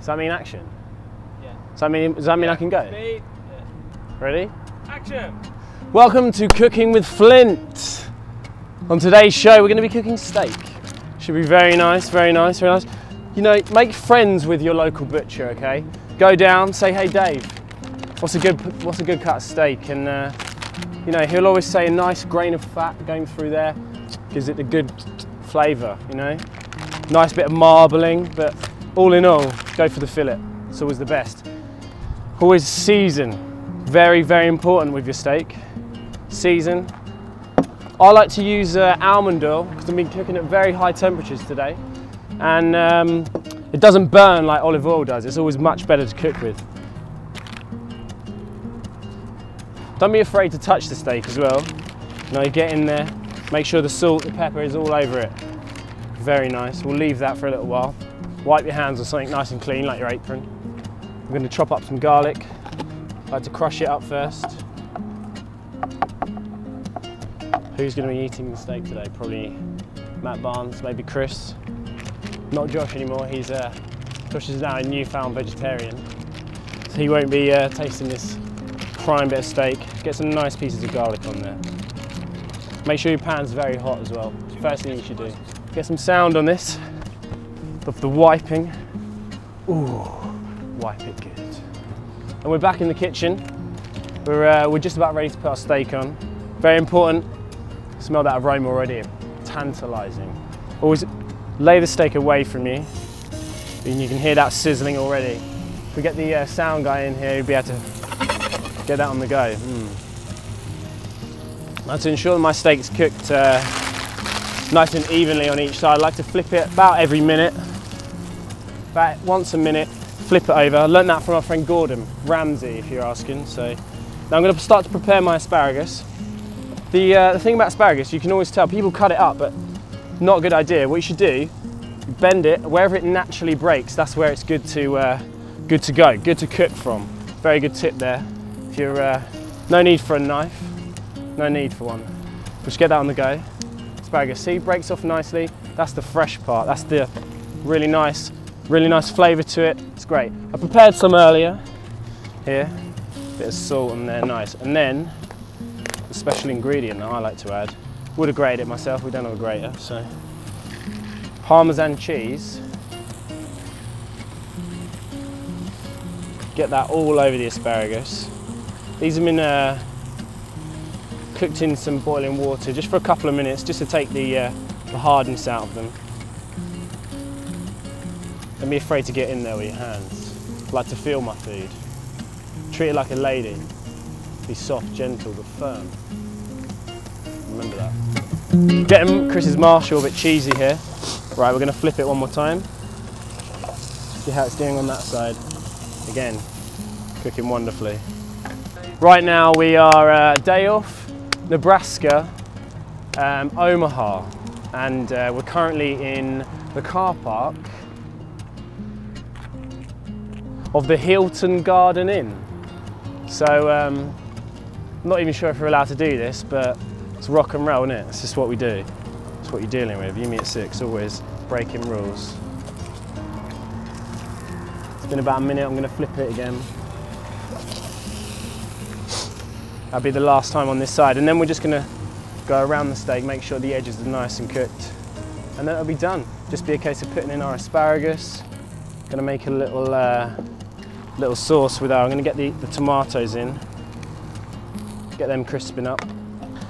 Does that mean action? Yeah. Does that mean, does that mean I can go? Speed. Ready? Action. Welcome to Cooking with Flint. On today's show, we're going to be cooking steak. Should be very nice, very nice, very nice. You know, make friends with your local butcher, okay? Go down, say, hey Dave, what's a good, what's a good cut of steak? And uh, you know, he'll always say a nice grain of fat going through there gives it a good flavour, you know? Nice bit of marbling, but all in all, go for the fillet. It's always the best. Always season, very, very important with your steak. Season. I like to use uh, almond oil because I've been cooking at very high temperatures today. And um, it doesn't burn like olive oil does. It's always much better to cook with. Don't be afraid to touch the steak as well. You know, you get in there, make sure the salt, the pepper is all over it. Very nice. We'll leave that for a little while. Wipe your hands on something nice and clean, like your apron. I'm going to chop up some garlic. I like to crush it up first. Who's going to be eating the steak today? Probably Matt Barnes, maybe Chris. Not Josh anymore. He's uh, Josh is now a newfound vegetarian, so he won't be uh, tasting this prime bit of steak. Get some nice pieces of garlic on there. Make sure your pan's very hot as well. First thing you should do. Get some sound on this of the wiping. Ooh, wipe it good. And we're back in the kitchen. We're, uh, we're just about ready to put our steak on. Very important. Smell that aroma already. Tantalising. Always lay the steak away from you. And you can hear that sizzling already. If we get the uh, sound guy in here, he'll be able to get that on the go. Mm. Now to ensure my steak's cooked uh, nice and evenly on each side, I like to flip it about every minute. About once a minute, flip it over. I learned that from our friend Gordon Ramsay, if you're asking. So now I'm going to start to prepare my asparagus. The, uh, the thing about asparagus, you can always tell, people cut it up, but not a good idea. What you should do, bend it, wherever it naturally breaks, that's where it's good to, uh, good to go, good to cook from. Very good tip there. If you're, uh, no need for a knife, no need for one. Just get that on the go. Asparagus, see, breaks off nicely. That's the fresh part. That's the really nice, really nice flavour to it. It's great. I prepared some earlier. Here, bit of salt on there, nice. And then the special ingredient that I like to add. Would have grated it myself. We don't have a grater, so Parmesan cheese. Get that all over the asparagus. These have been uh, cooked in some boiling water just for a couple of minutes, just to take the, uh, the hardness out of them. Don't be afraid to get in there with your hands. I like to feel my food. Treat it like a lady. Be soft, gentle, but firm. Remember that. Getting Chris's Marshall a bit cheesy here. Right, we're to flip it one more time. See how it's doing on that side. Again, cooking wonderfully. Right now we are uh, day off, Nebraska, um, Omaha, and uh, we're currently in the car park of the Hilton Garden Inn. So, um, I'm not even sure if we're allowed to do this, but it's rock and roll, isn't it? It's just what we do. It's what you're dealing with. You Me At Six, always breaking rules. It's been about a minute, I'm gonna flip it again. That'll be the last time on this side. And then we're just gonna go around the steak, make sure the edges are nice and cooked. And then it'll be done. Just be a case of putting in our asparagus. Gonna make a little, uh, little sauce with our, I'm gonna get the, the tomatoes in. Get them crisping up.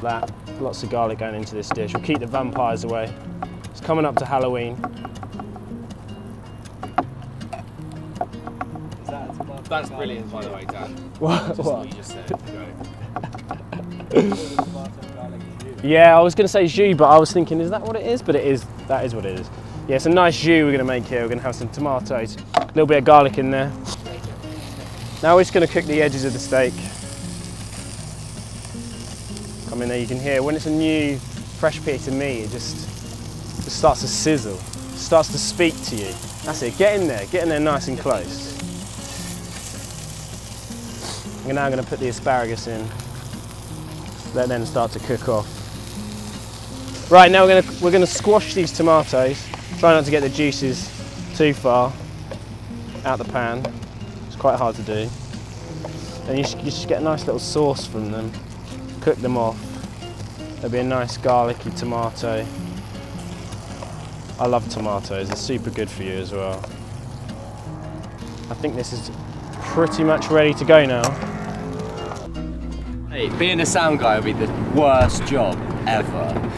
That, lots of garlic going into this dish. We'll keep the vampires away. It's coming up to Halloween. That's brilliant, by the way, Dan. What? Just what? what you just said. Yeah, I was going to say jus, but I was thinking, is that what it is? But it is, that is what it is. Yeah, it's a nice jus we're going to make here. We're going to have some tomatoes, a little bit of garlic in there. Now we're just going to cook the edges of the steak. Come in there, you can hear when it's a new, fresh piece of meat, it just, just starts to sizzle, starts to speak to you. That's it, get in there, get in there nice and close. We're now going to put the asparagus in. Let them start to cook off. Right, now we're going to, we're going to squash these tomatoes. Try not to get the juices too far. out the pan. Quite hard to do. And you, you just get a nice little sauce from them. Cook them off. There'll be a nice garlicky tomato. I love tomatoes, they're super good for you as well. I think this is pretty much ready to go now. Hey, being a sound guy would be the worst job ever.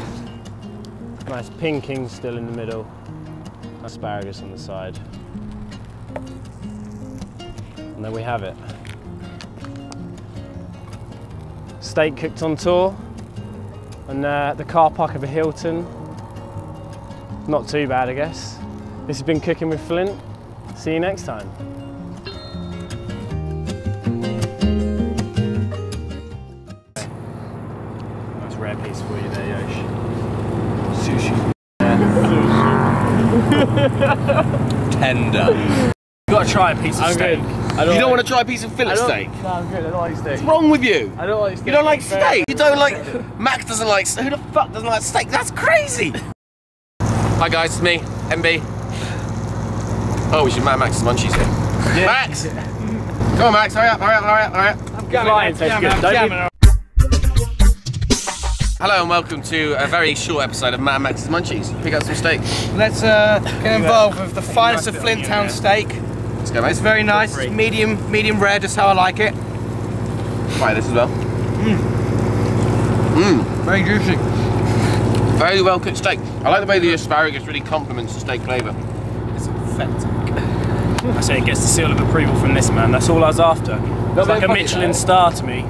Nice pinking still in the middle. Asparagus on the side. And there we have it. Steak cooked on tour. And uh, the car park of a Hilton. Not too bad, I guess. This has been Cooking with Flint. See you next time. Nice rare piece for you there, Yosh. Sushi. Tender. You gotta try a piece of I'm steak. good. You don't want to try a piece of fillet steak? No, I'm good. I don't like steak. What's wrong with you? I don't like steak. You don't like steak? You don't like. Max doesn't like. Steak. Who the fuck doesn't like steak? That's crazy. Hi guys, it's me, MB. Oh, we should Mad Max's munchies here. Max! Come on, Max, hurry up, hurry up, hurry up, hurry up. Flying tastes good. Don't be- Hello and welcome to a very short episode of Mad Max's Munchies. Pick up some steak. Let's uh, get involved with the finest of Flint Town steak. Go, mate. It's very nice, it's medium, medium rare, just how I like it. Try this as well. Mmm, Very juicy. Very well cooked steak. I like the way the asparagus really complements the steak flavour. It's emphatic. I say it gets the seal of approval from this man. That's all I was after. It's like a Michelin star to me.